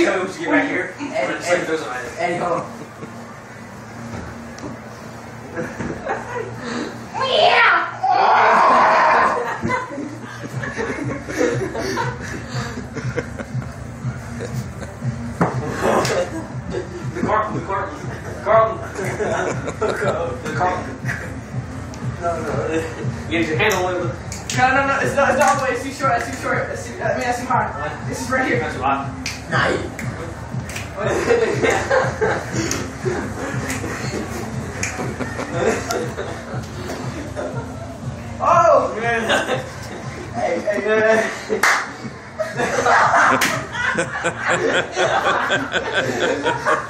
see how get back here. Eddie, Let's Eddie, those items. Eddie, hold on. Oh. The Carlton, the Carlton, Carlton. the Carlton. No, no. You get your handle it. No, no, no, it's not, it's not all the way, it's too short, it's too short. It's too, I mean, that's too hard. This is right here. That's a lot. ない oh, man. Hey, hey, man. Ha ha ha ha ha!